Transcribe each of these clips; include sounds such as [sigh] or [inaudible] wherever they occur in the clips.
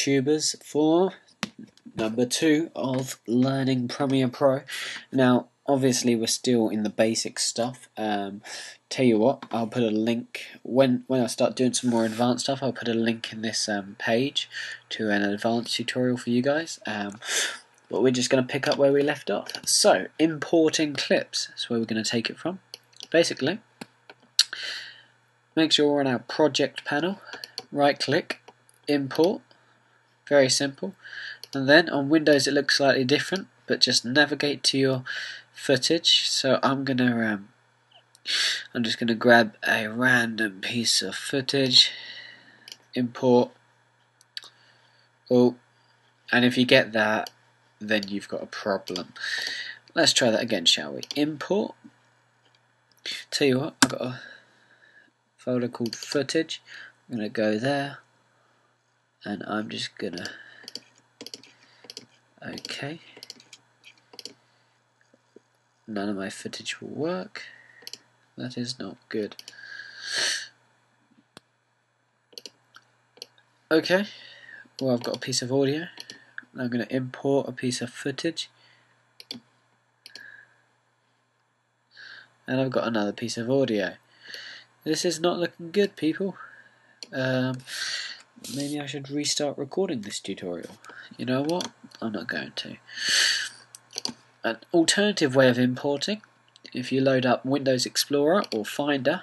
tubers for number two of learning Premiere Pro. Now, obviously, we're still in the basic stuff. Um, tell you what, I'll put a link when when I start doing some more advanced stuff. I'll put a link in this um, page to an advanced tutorial for you guys. Um, but we're just going to pick up where we left off. So, importing clips. That's where we're going to take it from. Basically, make sure we're on our project panel. Right click, import. Very simple. And then on Windows it looks slightly different, but just navigate to your footage. So I'm gonna, um, I'm just gonna grab a random piece of footage, import. Oh, and if you get that, then you've got a problem. Let's try that again, shall we? Import. Tell you what, I've got a folder called footage. I'm gonna go there, and I'm just gonna Okay. None of my footage will work. That is not good. Okay. Well, I've got a piece of audio. I'm going to import a piece of footage. And I've got another piece of audio. This is not looking good, people. Um, maybe I should restart recording this tutorial. You know what? I'm not going to. An alternative way of importing, if you load up Windows Explorer or Finder,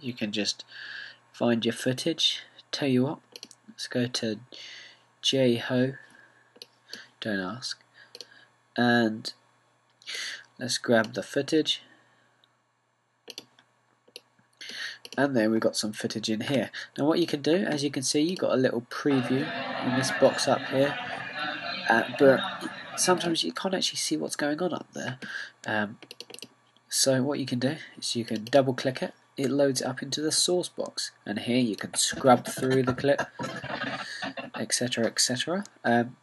you can just find your footage. Tell you what, let's go to JHO, don't ask, and let's grab the footage. And there we've got some footage in here. Now what you can do, as you can see, you've got a little preview in this box up here uh, but sometimes you can't actually see what's going on up there. Um, so what you can do is you can double click it, it loads it up into the source box, and here you can scrub through the clip, etc. etc. Um,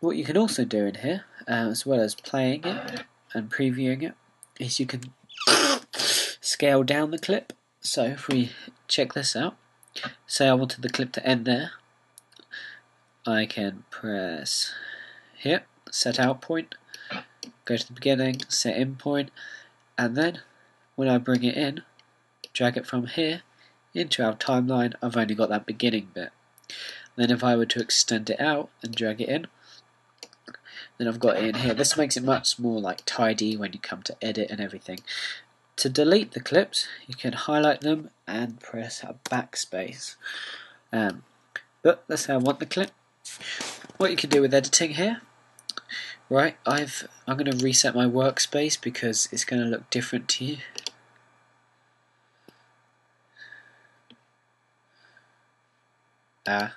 what you can also do in here, uh, as well as playing it and previewing it, is you can scale down the clip. So if we check this out, say I wanted the clip to end there, I can press here, set out point, go to the beginning, set in point, and then when I bring it in, drag it from here into our timeline, I've only got that beginning bit. Then if I were to extend it out and drag it in, then I've got it in here. This makes it much more like tidy when you come to edit and everything. To delete the clips, you can highlight them and press a backspace. Um, but let's say I want the clip. What you can do with editing here, right, I've, I'm going to reset my workspace because it's going to look different to you. Ah.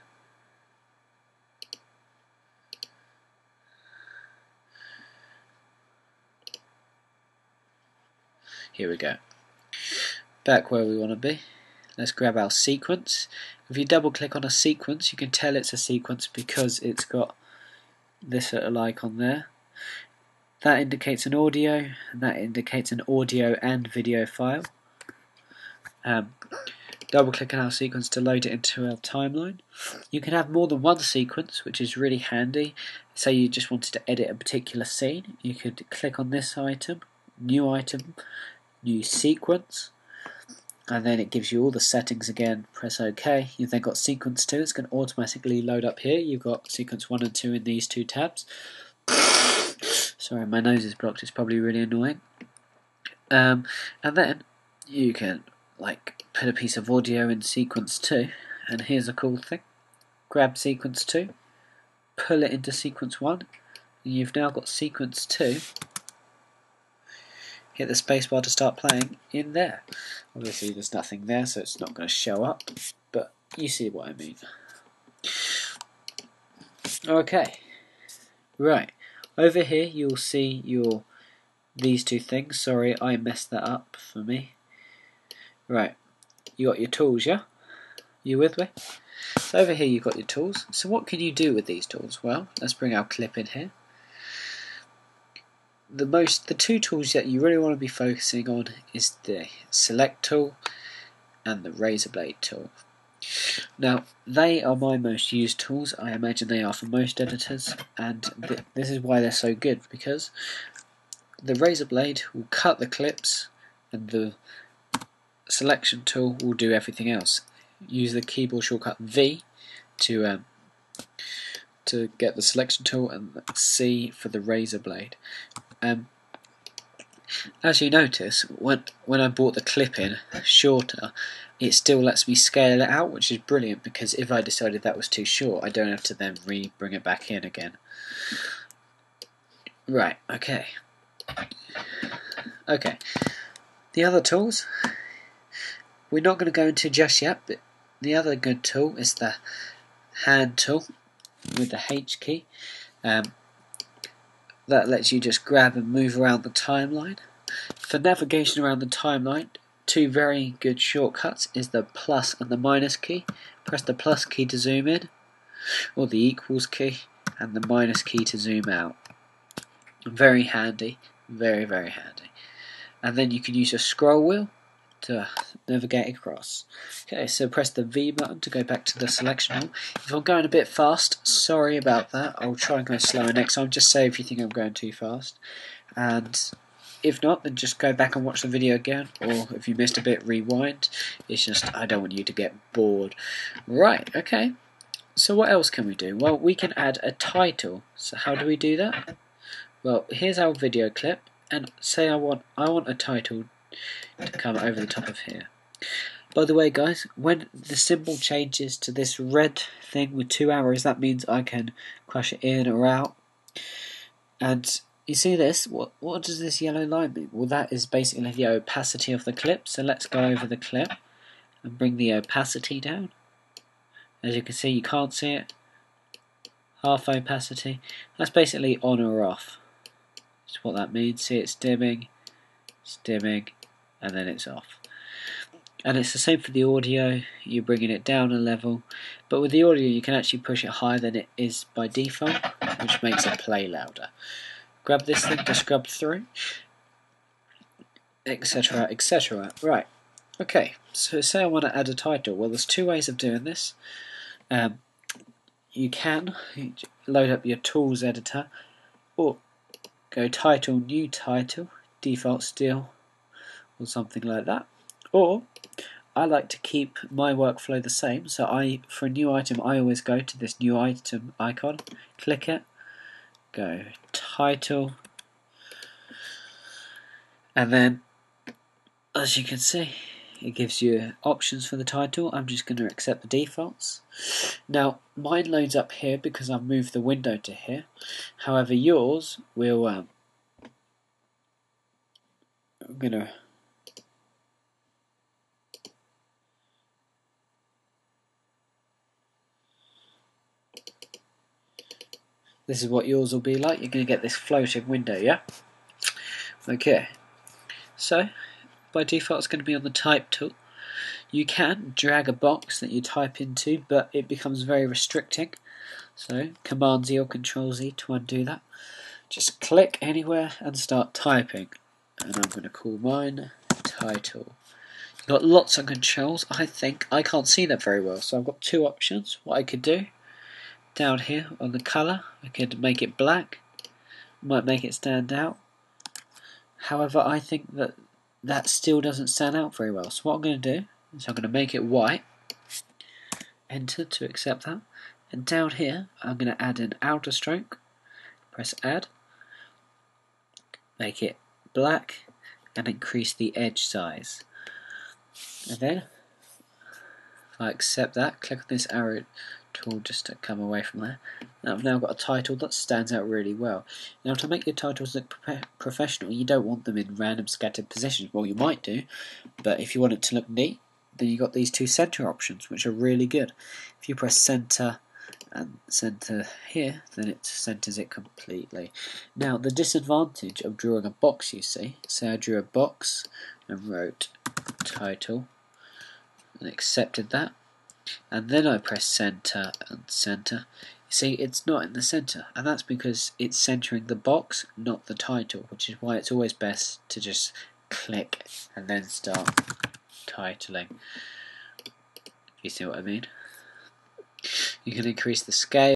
Here we go. Back where we want to be. Let's grab our sequence. If you double click on a sequence, you can tell it's a sequence because it's got this little icon there. That indicates an audio, and that indicates an audio and video file. Um, double click on our sequence to load it into our timeline. You can have more than one sequence, which is really handy. Say you just wanted to edit a particular scene, you could click on this item, new item, new sequence, and then it gives you all the settings again. Press OK. You've then got sequence 2. It's going to automatically load up here. You've got sequence 1 and 2 in these two tabs. [sniffs] Sorry, my nose is blocked. It's probably really annoying. Um, and then you can like put a piece of audio in sequence 2. And here's a cool thing. Grab sequence 2, pull it into sequence 1, and you've now got sequence 2 hit the spacebar to start playing in there. Obviously there's nothing there so it's not going to show up, but you see what I mean. Okay, right, over here you'll see your these two things, sorry I messed that up for me. Right, you got your tools, yeah? You with me? So over here you've got your tools. So what can you do with these tools? Well, let's bring our clip in here the most the two tools that you really want to be focusing on is the select tool and the razor blade tool. Now, they are my most used tools. I imagine they are for most editors, and th this is why they're so good because the razor blade will cut the clips, and the selection tool will do everything else. Use the keyboard shortcut V to um, to get the selection tool, and C for the razor blade. Um, as you notice, when when I brought the clip in shorter, it still lets me scale it out, which is brilliant because if I decided that was too short, I don't have to then re-bring it back in again. Right, okay. Okay. The other tools, we're not going to go into just yet, but the other good tool is the hand tool with the H key. Um, that lets you just grab and move around the timeline. For navigation around the timeline, two very good shortcuts is the plus and the minus key. Press the plus key to zoom in, or the equals key, and the minus key to zoom out. Very handy, very, very handy. And then you can use your scroll wheel to navigate across. Okay, so press the V button to go back to the selection hole. If I'm going a bit fast, sorry about that. I'll try and go slower next time. Just say if you think I'm going too fast. And if not, then just go back and watch the video again. Or if you missed a bit, rewind. It's just, I don't want you to get bored. Right, okay. So what else can we do? Well, we can add a title. So how do we do that? Well, here's our video clip. And say I want I want a title to come over the top of here. By the way, guys, when the symbol changes to this red thing with two arrows, that means I can crush it in or out. And you see this? What what does this yellow line mean? Well, that is basically the opacity of the clip. So let's go over the clip and bring the opacity down. As you can see, you can't see it. Half opacity. That's basically on or off. That's what that means. See, it's dimming, it's dimming, and then it's off. And it's the same for the audio, you're bringing it down a level, but with the audio you can actually push it higher than it is by default, which makes it play louder. Grab this thing to scrub through, etc, etc. Right, okay, so say I want to add a title. Well, there's two ways of doing this. Um, you can load up your tools editor, or go title, new title, default still, or something like that. Or I like to keep my workflow the same. So I, for a new item, I always go to this new item icon, click it, go title, and then, as you can see, it gives you options for the title. I'm just going to accept the defaults. Now, mine loads up here because I've moved the window to here. However, yours will. Um, I'm going to This is what yours will be like. You're going to get this floating window, yeah? Okay. So, by default it's going to be on the type tool. You can drag a box that you type into, but it becomes very restricting. So, Command Z or Control Z to undo that. Just click anywhere and start typing. And I'm going to call mine title. You've got lots of controls. I think I can't see that very well, so I've got two options. What I could do down here on the colour. I could make it black, might make it stand out. However, I think that that still doesn't stand out very well. So what I'm going to do is I'm going to make it white, enter to accept that, and down here I'm going to add an outer stroke, press add, make it black, and increase the edge size. And then, I accept that, click on this arrow tool just to come away from there. I've now got a title that stands out really well. Now to make your titles look professional, you don't want them in random scattered positions. Well, you might do, but if you want it to look neat, then you've got these two center options, which are really good. If you press center and center here, then it centers it completely. Now the disadvantage of drawing a box, you see, say I drew a box and wrote title and accepted that and then I press center and center you see it's not in the center and that's because it's centering the box not the title which is why it's always best to just click and then start titling You see what I mean? You can increase the scale.